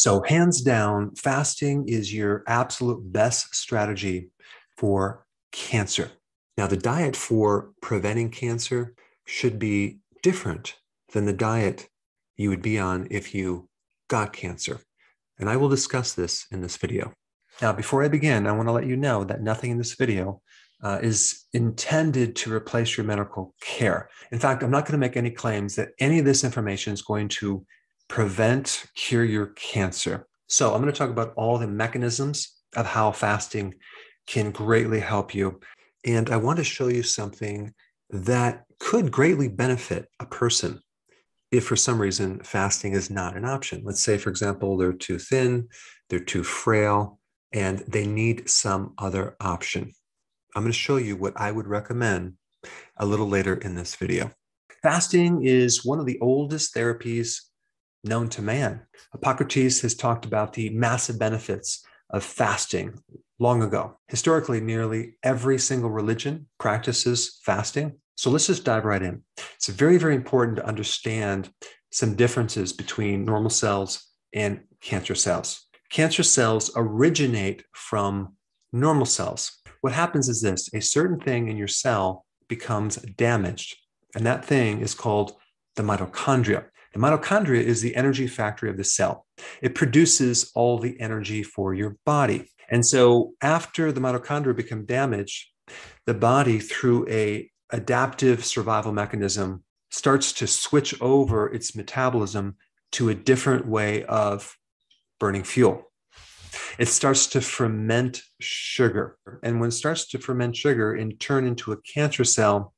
So, hands down, fasting is your absolute best strategy for cancer. Now, the diet for preventing cancer should be different than the diet you would be on if you got cancer. And I will discuss this in this video. Now, before I begin, I want to let you know that nothing in this video uh, is intended to replace your medical care. In fact, I'm not going to make any claims that any of this information is going to prevent, cure your cancer. So, I'm going to talk about all the mechanisms of how fasting can greatly help you. And I want to show you something that could greatly benefit a person if for some reason fasting is not an option. Let's say, for example, they're too thin, they're too frail, and they need some other option. I'm going to show you what I would recommend a little later in this video. Fasting is one of the oldest therapies known to man. Hippocrates has talked about the massive benefits of fasting long ago. Historically, nearly every single religion practices fasting. So let's just dive right in. It's very, very important to understand some differences between normal cells and cancer cells. Cancer cells originate from normal cells. What happens is this a certain thing in your cell becomes damaged, and that thing is called the mitochondria. The mitochondria is the energy factory of the cell. It produces all the energy for your body. And so after the mitochondria become damaged, the body through a adaptive survival mechanism starts to switch over its metabolism to a different way of burning fuel. It starts to ferment sugar. And when it starts to ferment sugar and turn into a cancer cell,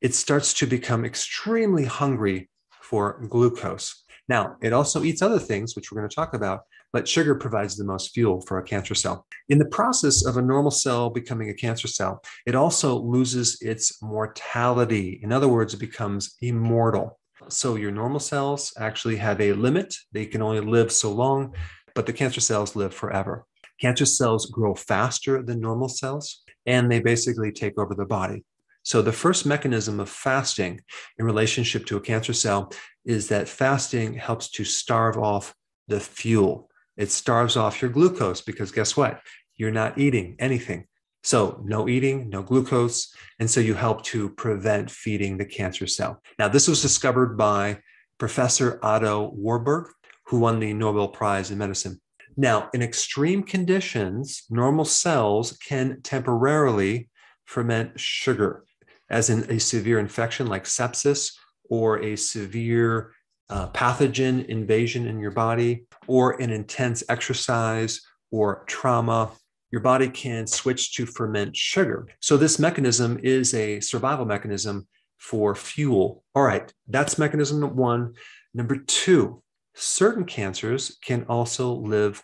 it starts to become extremely hungry for glucose. Now, it also eats other things, which we're going to talk about, but sugar provides the most fuel for a cancer cell. In the process of a normal cell becoming a cancer cell, it also loses its mortality. In other words, it becomes immortal. So your normal cells actually have a limit. They can only live so long, but the cancer cells live forever. Cancer cells grow faster than normal cells, and they basically take over the body. So, the first mechanism of fasting in relationship to a cancer cell is that fasting helps to starve off the fuel. It starves off your glucose because guess what? You're not eating anything. So, no eating, no glucose. And so, you help to prevent feeding the cancer cell. Now, this was discovered by Professor Otto Warburg, who won the Nobel Prize in Medicine. Now, in extreme conditions, normal cells can temporarily ferment sugar as in a severe infection like sepsis or a severe uh, pathogen invasion in your body or an intense exercise or trauma, your body can switch to ferment sugar. So, this mechanism is a survival mechanism for fuel. All right, that's mechanism one. Number two, certain cancers can also live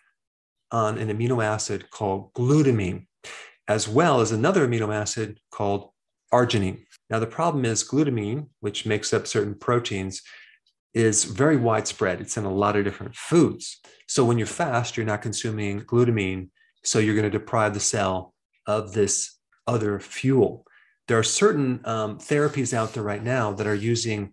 on an amino acid called glutamine, as well as another amino acid called arginine. Now, the problem is glutamine, which makes up certain proteins, is very widespread. It's in a lot of different foods. So when you fast, you're not consuming glutamine. So you're going to deprive the cell of this other fuel. There are certain um, therapies out there right now that are using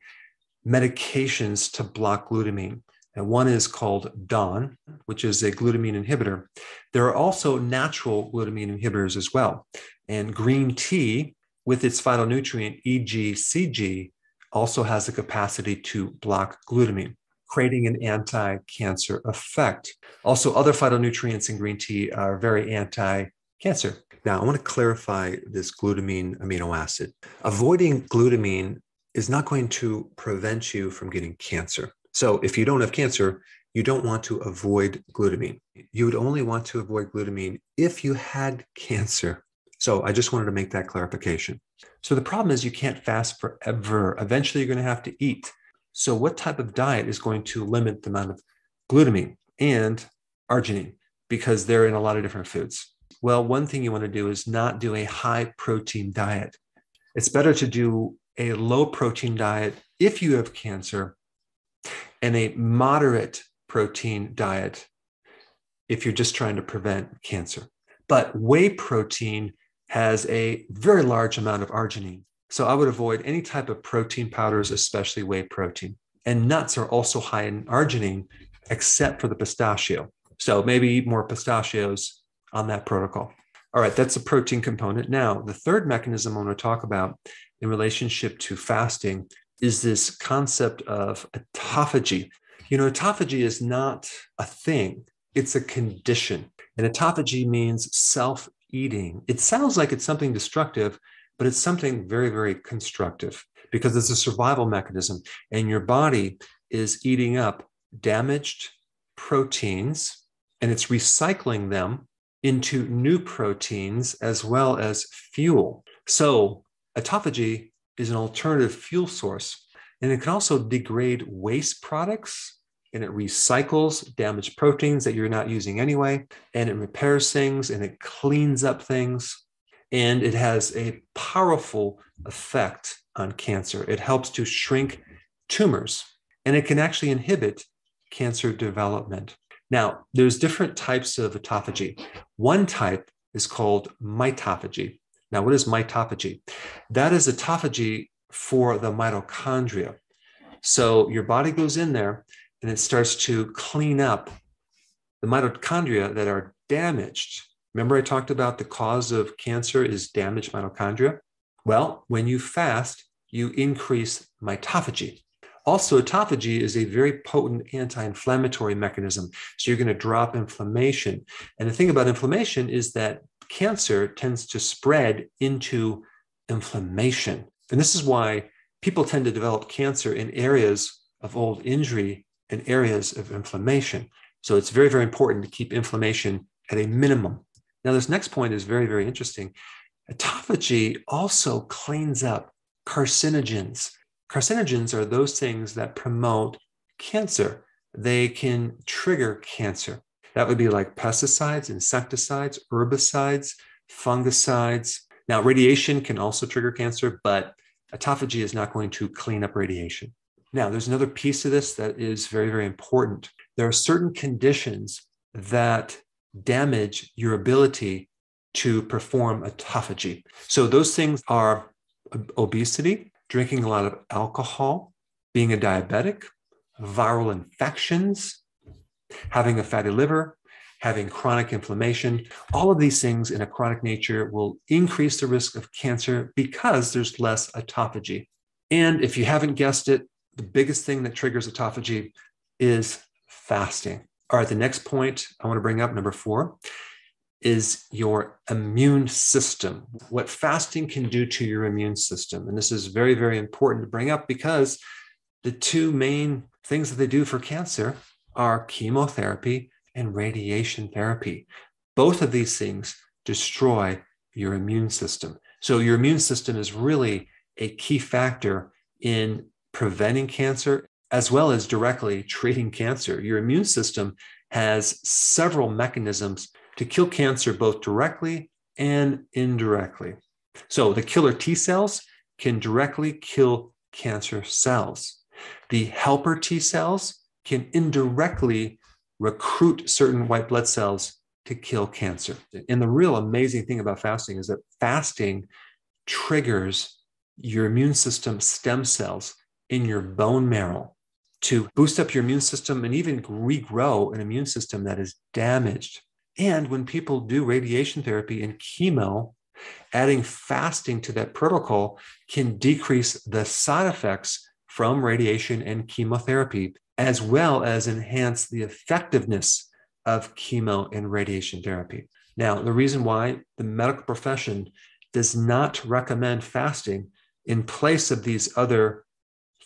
medications to block glutamine. And one is called DON, which is a glutamine inhibitor. There are also natural glutamine inhibitors as well. And green tea with its phytonutrient EGCG, also has the capacity to block glutamine, creating an anti cancer effect. Also, other phytonutrients in green tea are very anti cancer. Now, I want to clarify this glutamine amino acid. Avoiding glutamine is not going to prevent you from getting cancer. So, if you don't have cancer, you don't want to avoid glutamine. You would only want to avoid glutamine if you had cancer. So I just wanted to make that clarification. So the problem is you can't fast forever. Eventually, you're going to have to eat. So, what type of diet is going to limit the amount of glutamine and arginine? Because they're in a lot of different foods. Well, one thing you want to do is not do a high protein diet. It's better to do a low protein diet if you have cancer and a moderate protein diet if you're just trying to prevent cancer. But whey protein has a very large amount of arginine. So I would avoid any type of protein powders, especially whey protein. And nuts are also high in arginine, except for the pistachio. So maybe more pistachios on that protocol. All right, that's the protein component. Now, the third mechanism I want to talk about in relationship to fasting is this concept of autophagy. You know, autophagy is not a thing, it's a condition. And autophagy means self eating. It sounds like it's something destructive, but it's something very, very constructive because it's a survival mechanism. And your body is eating up damaged proteins and it's recycling them into new proteins as well as fuel. So, autophagy is an alternative fuel source, and it can also degrade waste products and it recycles damaged proteins that you're not using anyway, and it repairs things and it cleans up things. And it has a powerful effect on cancer. It helps to shrink tumors and it can actually inhibit cancer development. Now, there's different types of autophagy. One type is called mitophagy. Now, what is mitophagy? That is autophagy for the mitochondria. So your body goes in there and it starts to clean up the mitochondria that are damaged. Remember, I talked about the cause of cancer is damaged mitochondria? Well, when you fast, you increase mitophagy. Also, autophagy is a very potent anti inflammatory mechanism. So you're going to drop inflammation. And the thing about inflammation is that cancer tends to spread into inflammation. And this is why people tend to develop cancer in areas of old injury and areas of inflammation. So it's very, very important to keep inflammation at a minimum. Now, this next point is very, very interesting. Autophagy also cleans up carcinogens. Carcinogens are those things that promote cancer. They can trigger cancer. That would be like pesticides, insecticides, herbicides, fungicides. Now, radiation can also trigger cancer, but autophagy is not going to clean up radiation. Now, there's another piece of this that is very, very important. There are certain conditions that damage your ability to perform autophagy. So, those things are obesity, drinking a lot of alcohol, being a diabetic, viral infections, having a fatty liver, having chronic inflammation. All of these things in a chronic nature will increase the risk of cancer because there's less autophagy. And if you haven't guessed it, the biggest thing that triggers autophagy is fasting. All right, the next point I want to bring up, number four, is your immune system, what fasting can do to your immune system. And this is very, very important to bring up because the two main things that they do for cancer are chemotherapy and radiation therapy. Both of these things destroy your immune system. So, your immune system is really a key factor in preventing cancer as well as directly treating cancer. Your immune system has several mechanisms to kill cancer both directly and indirectly. So the killer T cells can directly kill cancer cells. The helper T cells can indirectly recruit certain white blood cells to kill cancer. And the real amazing thing about fasting is that fasting triggers your immune system stem cells in your bone marrow to boost up your immune system and even regrow an immune system that is damaged and when people do radiation therapy and chemo, adding fasting to that protocol can decrease the side effects from radiation and chemotherapy, as well as enhance the effectiveness of chemo and radiation therapy. Now, the reason why the medical profession does not recommend fasting in place of these other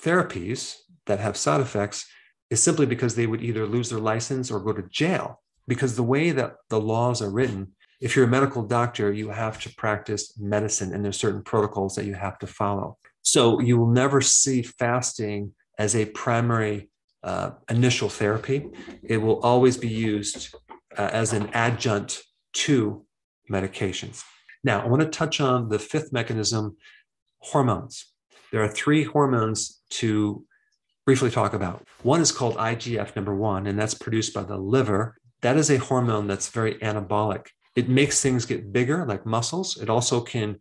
therapies that have side effects is simply because they would either lose their license or go to jail because the way that the laws are written, if you're a medical doctor, you have to practice medicine and there's certain protocols that you have to follow. So you will never see fasting as a primary uh, initial therapy. It will always be used uh, as an adjunct to medications. Now, I want to touch on the fifth mechanism hormones. There are three hormones to briefly talk about. One is called IGF number one, and that's produced by the liver that is a hormone that's very anabolic. It makes things get bigger, like muscles. It also can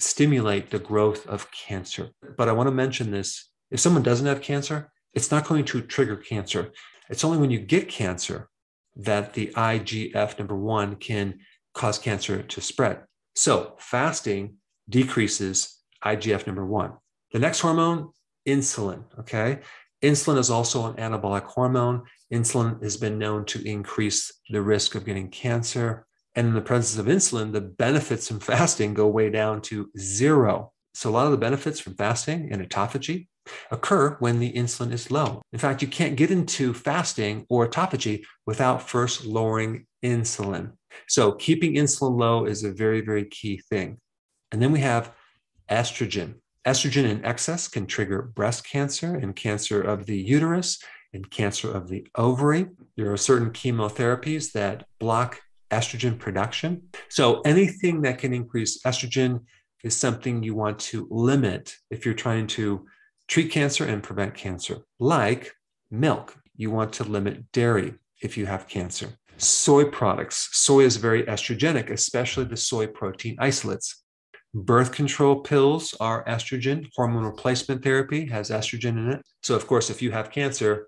stimulate the growth of cancer. But I want to mention this if someone doesn't have cancer, it's not going to trigger cancer. It's only when you get cancer that the IGF number one can cause cancer to spread. So fasting decreases IGF number one. The next hormone, insulin. Okay. Insulin is also an anabolic hormone. Insulin has been known to increase the risk of getting cancer. And in the presence of insulin, the benefits from fasting go way down to zero. So, a lot of the benefits from fasting and autophagy occur when the insulin is low. In fact, you can't get into fasting or autophagy without first lowering insulin. So, keeping insulin low is a very, very key thing. And then we have estrogen. Estrogen in excess can trigger breast cancer and cancer of the uterus and cancer of the ovary. There are certain chemotherapies that block estrogen production. So, anything that can increase estrogen is something you want to limit if you're trying to treat cancer and prevent cancer. Like milk, you want to limit dairy if you have cancer. Soy products, soy is very estrogenic, especially the soy protein isolates. Birth control pills are estrogen. Hormone replacement therapy has estrogen in it. So, of course, if you have cancer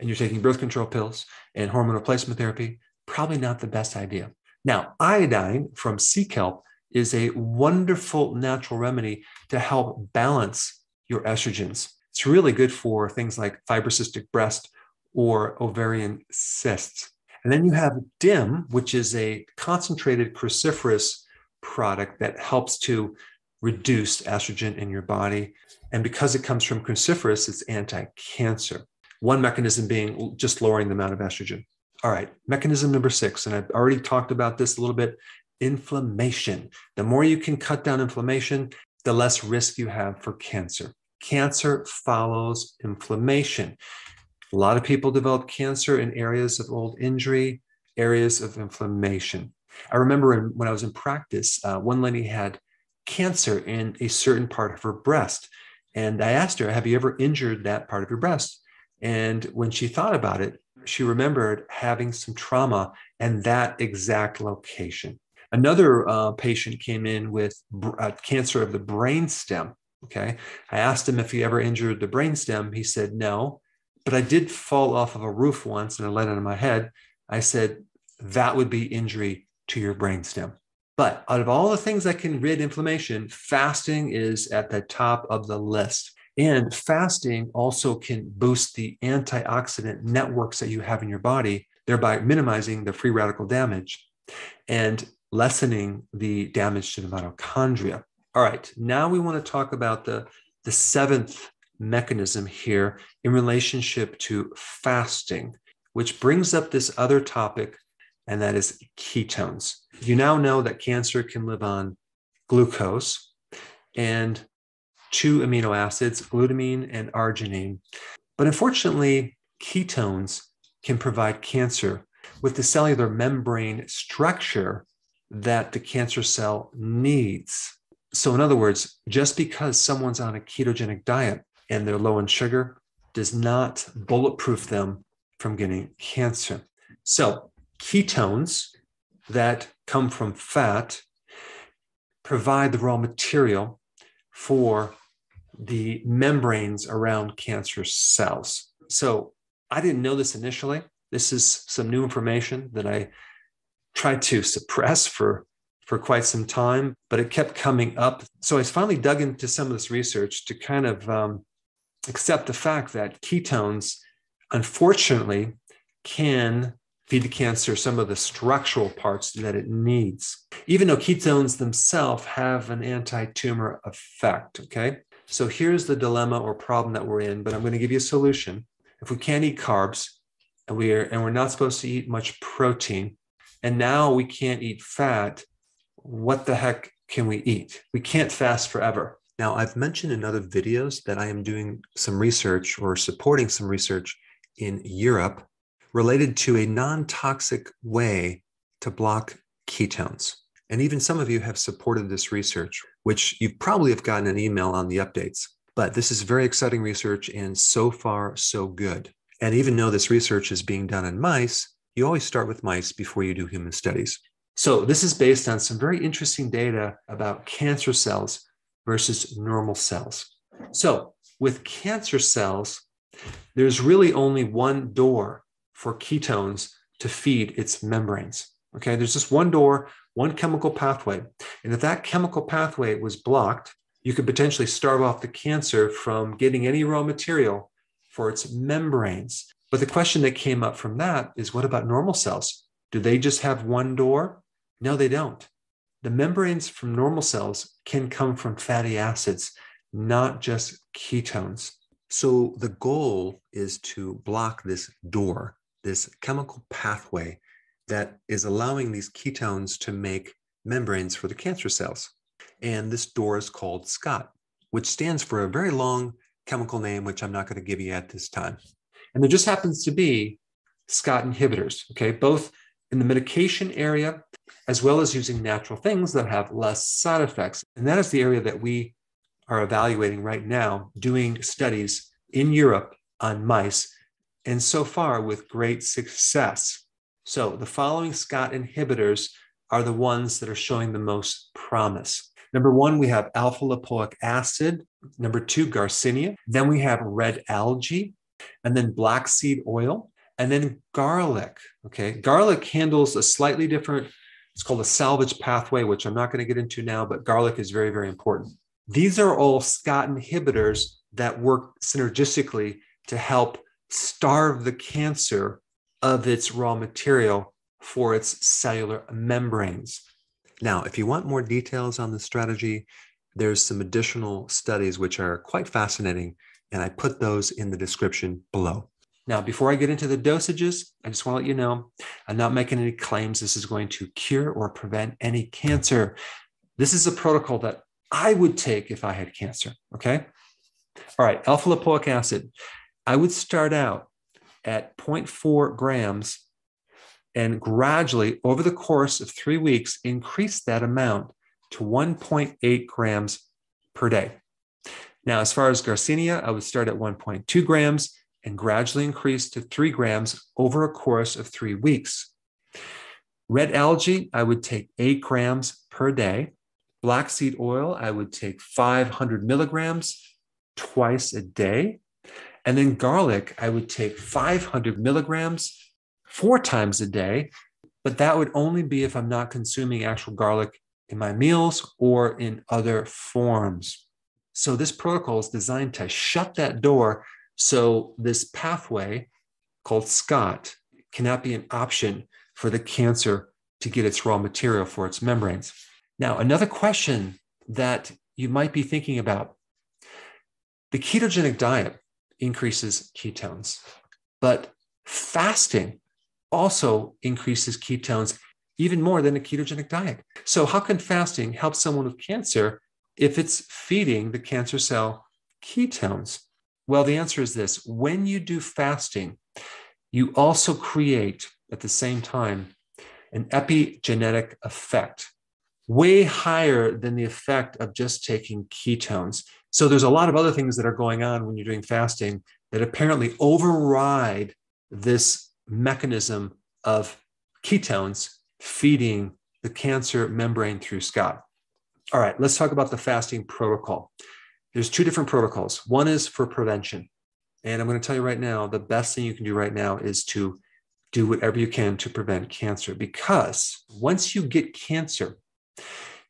and you're taking birth control pills and hormone replacement therapy, probably not the best idea. Now, iodine from sea kelp is a wonderful natural remedy to help balance your estrogens. It's really good for things like fibrocystic breast or ovarian cysts. And then you have DIM, which is a concentrated cruciferous product that helps to reduce estrogen in your body. And because it comes from cruciferous, it's anti cancer. One mechanism being just lowering the amount of estrogen. All right, mechanism number six, and I've already talked about this a little bit inflammation. The more you can cut down inflammation, the less risk you have for cancer. Cancer follows inflammation. A lot of people develop cancer in areas of old injury, areas of inflammation. I remember in, when I was in practice, uh, one lady had cancer in a certain part of her breast. And I asked her, Have you ever injured that part of your breast? And when she thought about it, she remembered having some trauma in that exact location. Another uh, patient came in with uh, cancer of the brain stem. Okay. I asked him if he ever injured the brain stem. He said no, but I did fall off of a roof once and I landed on my head. I said that would be injury to your brainstem. But out of all the things that can rid inflammation, fasting is at the top of the list. And fasting also can boost the antioxidant networks that you have in your body, thereby minimizing the free radical damage and lessening the damage to the mitochondria. All right, now we want to talk about the, the seventh mechanism here in relationship to fasting, which brings up this other topic and that is ketones. You now know that cancer can live on glucose and two amino acids, glutamine and arginine. But unfortunately, ketones can provide cancer with the cellular membrane structure that the cancer cell needs. So, in other words, just because someone's on a ketogenic diet and they're low in sugar does not bulletproof them from getting cancer. So, ketones that come from fat provide the raw material for the membranes around cancer cells. So I didn't know this initially. This is some new information that I tried to suppress for, for quite some time, but it kept coming up. So I finally dug into some of this research to kind of um, accept the fact that ketones, unfortunately, can feed the cancer some of the structural parts that it needs, even though ketones themselves have an anti tumor effect. Okay. So here's the dilemma or problem that we're in, but I'm going to give you a solution. If we can't eat carbs and we're and we're not supposed to eat much protein, and now we can't eat fat, what the heck can we eat? We can't fast forever. Now, I've mentioned in other videos that I am doing some research or supporting some research in Europe related to a non toxic way to block ketones. And even some of you have supported this research, which you probably have gotten an email on the updates. But this is very exciting research and so far, so good. And even though this research is being done in mice, you always start with mice before you do human studies. So, this is based on some very interesting data about cancer cells versus normal cells. So, with cancer cells, there's really only one door for ketones to feed its membranes. Okay, there's just one door, one chemical pathway. And if that chemical pathway was blocked, you could potentially starve off the cancer from getting any raw material for its membranes. But the question that came up from that is what about normal cells? Do they just have one door? No, they don't. The membranes from normal cells can come from fatty acids, not just ketones. So the goal is to block this door, this chemical pathway that is allowing these ketones to make membranes for the cancer cells. And this door is called SCOT, which stands for a very long chemical name, which I'm not going to give you at this time. And there just happens to be SCOT inhibitors, okay, both in the medication area as well as using natural things that have less side effects. And that is the area that we are evaluating right now, doing studies in Europe on mice, and so far with great success. So the following SCOT inhibitors are the ones that are showing the most promise. Number one, we have alpha lipoic acid. Number two, Garcinia. Then we have red algae, and then black seed oil, and then garlic. Okay. Garlic handles a slightly different, it's called a salvage pathway, which I'm not going to get into now, but garlic is very, very important. These are all SCOT inhibitors that work synergistically to help starve the cancer of its raw material for its cellular membranes. Now, if you want more details on the strategy, there's some additional studies which are quite fascinating, and I put those in the description below. Now, before I get into the dosages, I just want to let you know I'm not making any claims this is going to cure or prevent any cancer. This is a protocol that I would take if I had cancer. Okay. All right. Alpha lipoic acid. I would start out at 0.4 grams and gradually over the course of three weeks increase that amount to 1.8 grams per day. Now, as far as Garcinia, I would start at 1.2 grams and gradually increase to 3 grams over a course of three weeks. Red algae, I would take 8 grams per day. Black seed oil, I would take 500 milligrams twice a day. And then garlic, I would take 500 milligrams four times a day, but that would only be if I'm not consuming actual garlic in my meals or in other forms. So this protocol is designed to shut that door so this pathway called SCOT cannot be an option for the cancer to get its raw material for its membranes. Now, another question that you might be thinking about the ketogenic diet increases ketones, but fasting also increases ketones even more than a ketogenic diet. So, how can fasting help someone with cancer if it's feeding the cancer cell ketones? Well, the answer is this when you do fasting, you also create at the same time an epigenetic effect, way higher than the effect of just taking ketones. So, there's a lot of other things that are going on when you're doing fasting that apparently override this mechanism of ketones feeding the cancer membrane through SCOT. All right, let's talk about the fasting protocol. There's two different protocols. One is for prevention. And I'm going to tell you right now the best thing you can do right now is to do whatever you can to prevent cancer because once you get cancer,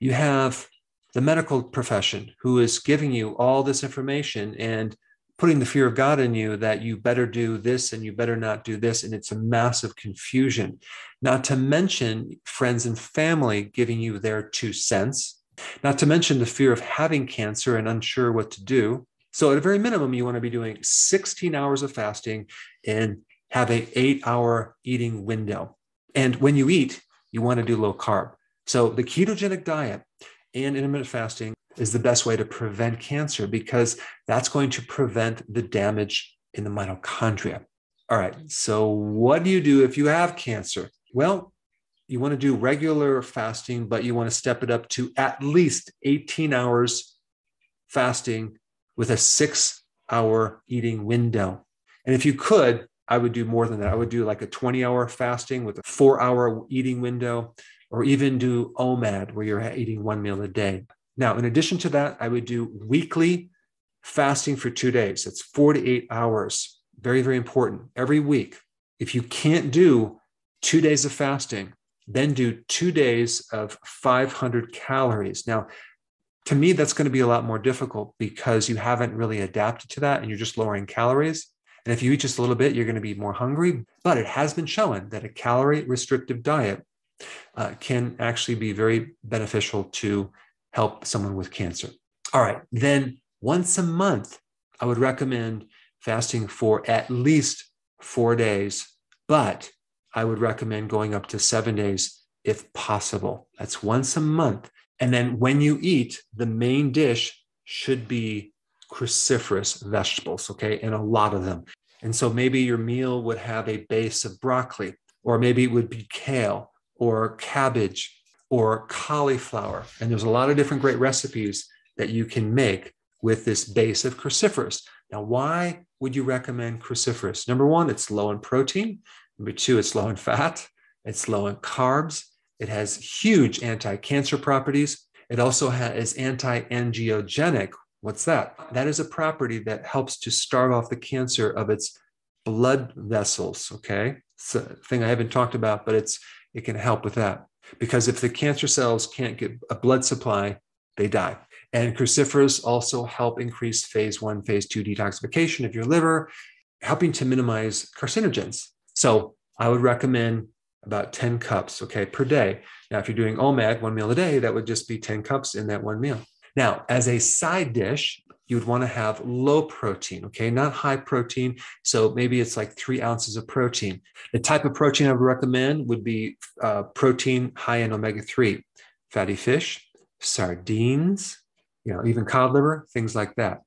you have the medical profession who is giving you all this information and putting the fear of God in you that you better do this and you better not do this. And it's a massive confusion. Not to mention friends and family giving you their two cents, not to mention the fear of having cancer and unsure what to do. So, at a very minimum, you want to be doing 16 hours of fasting and have a eight hour eating window. And when you eat, you want to do low carb. So, the ketogenic diet and intermittent fasting is the best way to prevent cancer because that's going to prevent the damage in the mitochondria. All right. So, what do you do if you have cancer? Well, you want to do regular fasting, but you want to step it up to at least 18 hours fasting with a six hour eating window. And if you could, I would do more than that. I would do like a 20 hour fasting with a four hour eating window, or even do OMAD, where you're eating one meal a day. Now, in addition to that, I would do weekly fasting for two days. It's four to eight hours. Very, very important every week. If you can't do two days of fasting, then do two days of 500 calories. Now, to me, that's going to be a lot more difficult because you haven't really adapted to that and you're just lowering calories. And if you eat just a little bit, you're going to be more hungry. But it has been shown that a calorie restrictive diet uh, can actually be very beneficial to help someone with cancer. All right. Then once a month, I would recommend fasting for at least four days, but I would recommend going up to seven days if possible. That's once a month. And then when you eat, the main dish should be cruciferous vegetables, okay, and a lot of them. And so maybe your meal would have a base of broccoli, or maybe it would be kale or cabbage or cauliflower. And there's a lot of different great recipes that you can make with this base of cruciferous. Now, why would you recommend cruciferous? Number one, it's low in protein. Number two, it's low in fat. It's low in carbs. It has huge anti cancer properties. It also has, anti angiogenic. What's that? That is a property that helps to starve off the cancer of its blood vessels. Okay. It's a thing I haven't talked about, but it's it can help with that. Because if the cancer cells can't get a blood supply, they die. And cruciferous also help increase phase one, phase two detoxification of your liver, helping to minimize carcinogens. So I would recommend about 10 cups, okay, per day. Now, if you're doing OMAD, one meal a day, that would just be 10 cups in that one meal. Now, as a side dish, you would want to have low protein, okay, not high protein. So maybe it's like three ounces of protein. The type of protein I would recommend would be uh, protein high in omega 3, fatty fish, sardines, you know, even cod liver, things like that.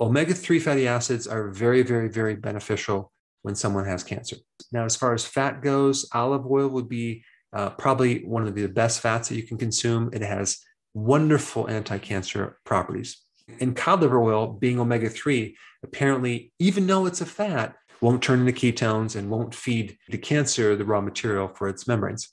Omega 3 fatty acids are very, very, very beneficial when someone has cancer. Now, as far as fat goes, olive oil would be uh, probably one of the best fats that you can consume. It has wonderful anti cancer properties. And cod liver oil, being omega 3, apparently, even though it's a fat, won't turn into ketones and won't feed the cancer the raw material for its membranes.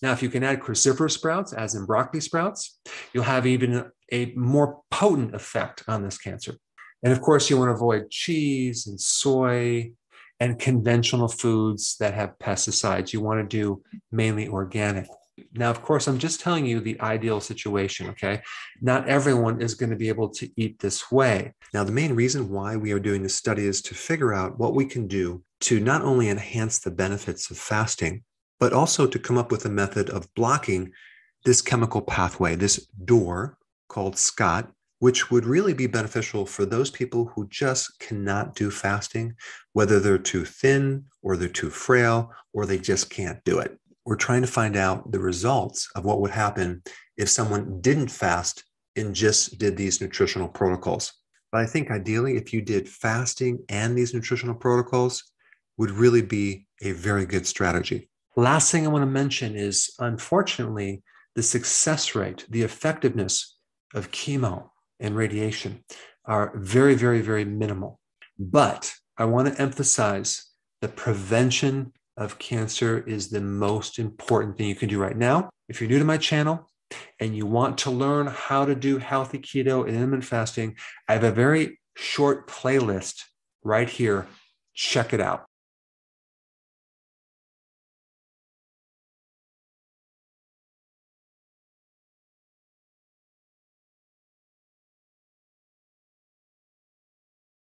Now, if you can add cruciferous sprouts, as in broccoli sprouts, you'll have even a more potent effect on this cancer. And of course, you want to avoid cheese and soy and conventional foods that have pesticides. You want to do mainly organic. Now, of course, I'm just telling you the ideal situation, okay? Not everyone is going to be able to eat this way. Now, the main reason why we are doing this study is to figure out what we can do to not only enhance the benefits of fasting, but also to come up with a method of blocking this chemical pathway, this door called SCOT, which would really be beneficial for those people who just cannot do fasting, whether they're too thin or they're too frail or they just can't do it. We're trying to find out the results of what would happen if someone didn't fast and just did these nutritional protocols. But I think ideally, if you did fasting and these nutritional protocols, would really be a very good strategy. Last thing I want to mention is unfortunately, the success rate, the effectiveness of chemo and radiation are very, very, very minimal. But I want to emphasize the prevention of cancer is the most important thing you can do right now. If you're new to my channel and you want to learn how to do healthy keto and intermittent fasting, I have a very short playlist right here. Check it out.